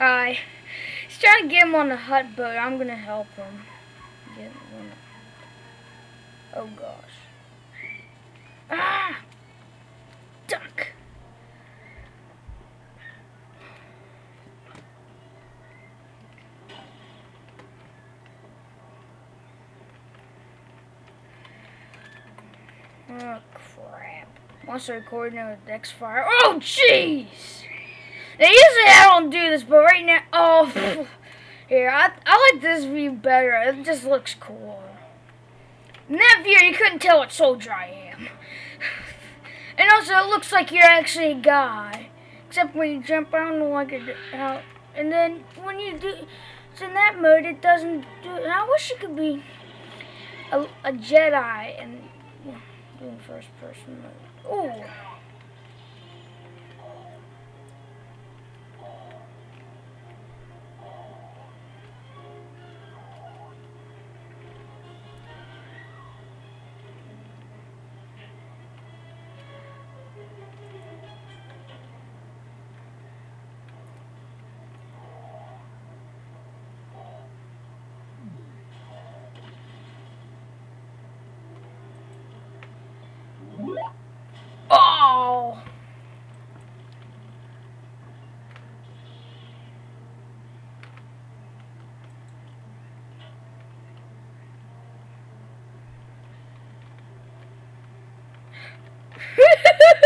Hi. He's trying to get him on the hut boat. I'm gonna help him. One. Oh gosh. Ah! Duck. Oh crap. Monster recording with Xfire. Oh jeez! Now usually I don't do this, but right now, oh, here, I, I like this view better. It just looks cool. In that view, you couldn't tell what soldier I am. And also, it looks like you're actually a guy. Except when you jump around like a, out. And then, when you do, it's in that mode, it doesn't do it. And I wish it could be a, a Jedi and yeah, doing first person mode. Ooh.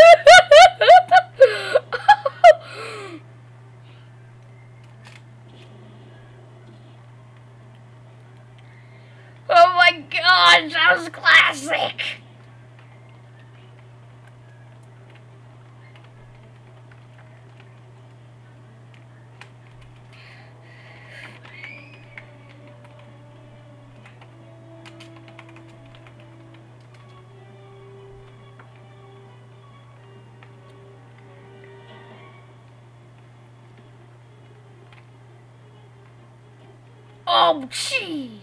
oh my gosh, that was classic! Oh, jeez.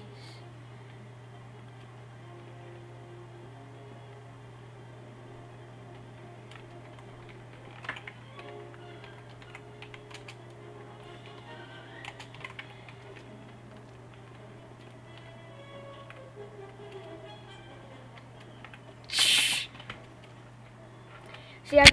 See, I